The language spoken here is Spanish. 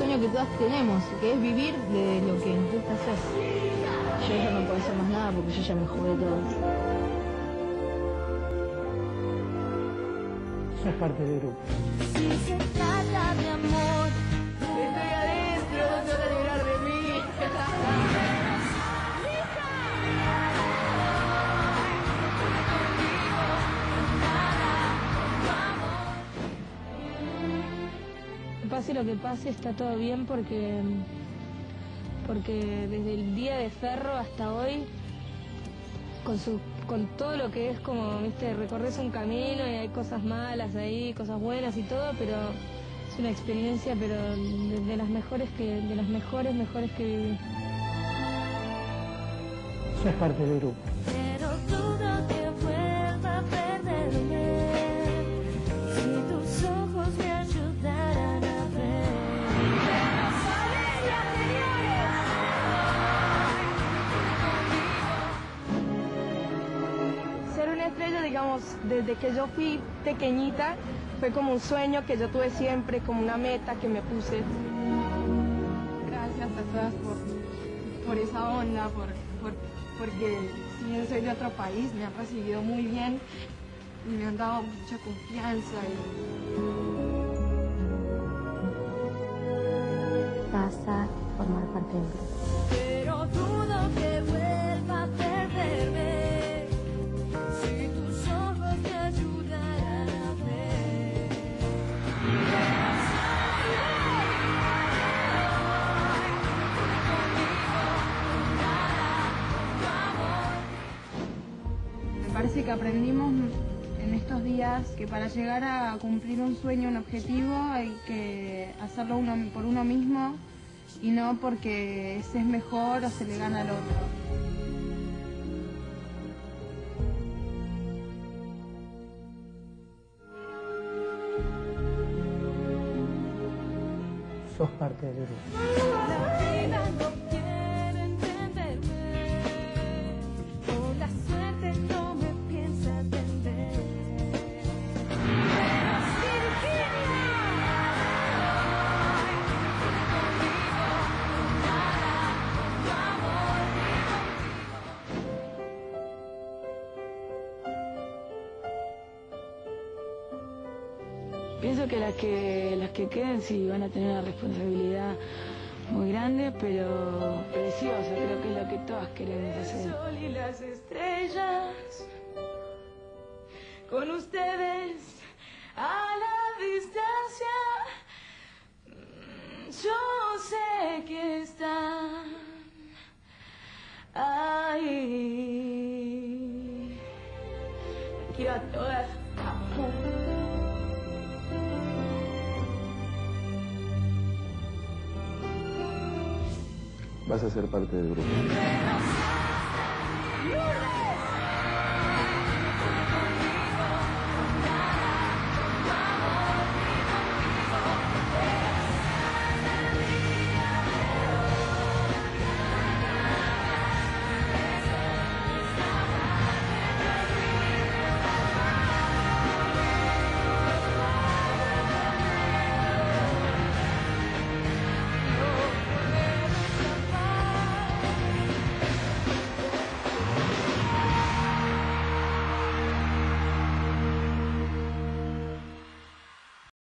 sueño que todas tenemos, que es vivir de lo que nos gusta hacer. Yo ya no puedo hacer más nada porque yo ya me jugué todo. Sos parte del grupo. Pase lo que pase, está todo bien porque, porque desde el día de Ferro hasta hoy, con, su, con todo lo que es como, viste, recorres un camino y hay cosas malas ahí, cosas buenas y todo, pero es una experiencia, pero de, las mejores que, de las mejores, mejores que viví. Sos parte del grupo. Estrella, digamos, desde que yo fui pequeñita, fue como un sueño que yo tuve siempre, como una meta que me puse. Gracias a todas por, por esa onda, por, por- porque si bien soy de otro país, me han recibido muy bien y me han dado mucha confianza. Vas a formar parte del grupo. Pero dudo que vuelva a parece que aprendimos en estos días que para llegar a cumplir un sueño, un objetivo, hay que hacerlo uno por uno mismo y no porque ese es mejor o se le gana al otro. Sos parte del grupo. Pienso que las que las que queden sí van a tener una responsabilidad muy grande, pero preciosa, creo que es lo que todas queremos hacer. sol y las estrellas con ustedes a la distancia. Mm, yo sé que están ahí. Quiero a todas Vas a ser parte del grupo.